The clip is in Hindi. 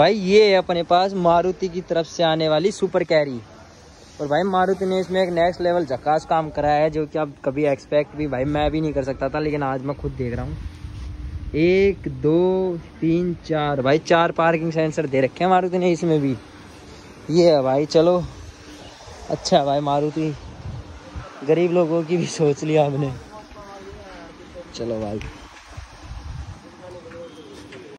भाई, ये है अपने पास मारुति की तरफ़ से आने वाली सुपर कैरी। और भाई, मारुति ने इसमें एक नेक्स्ट लेवल झकास काम कराया है, जो कि आप कभी एक्सपेक्ट भी, भाई, मैं भी नहीं कर सकता था, लेकिन आज मैं खुद देख रहा हूँ। एक, दो, तीन, चार, भाई, चार पार्किंग सेंसर दे रखे हैं मारुति ने इसमें भी। ये है भाई, चलो। अच्छा भाई, मारुति, गरीब लोगों की भी सोच लिया आपने। चलो भाई।